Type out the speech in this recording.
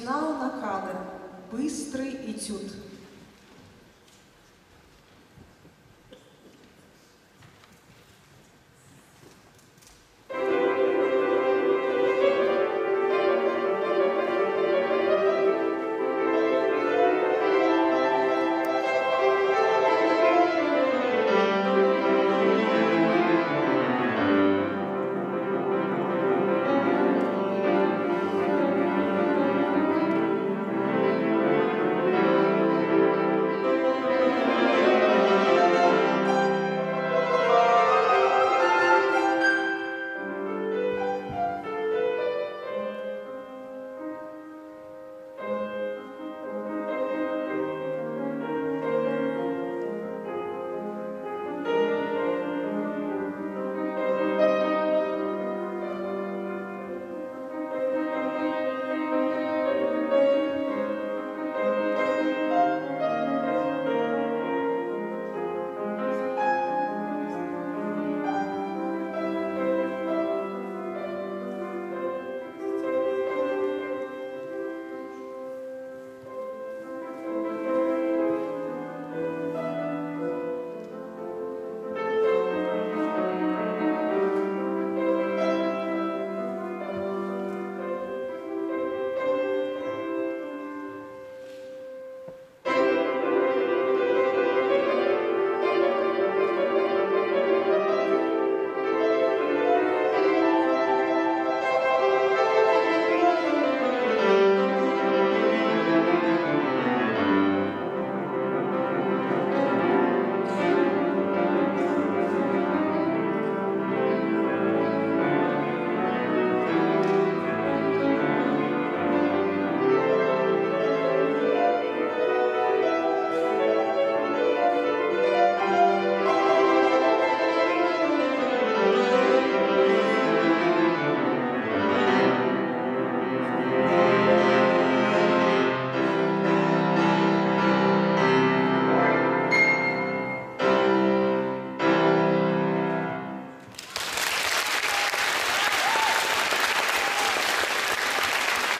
финал накалы, быстрый этюд.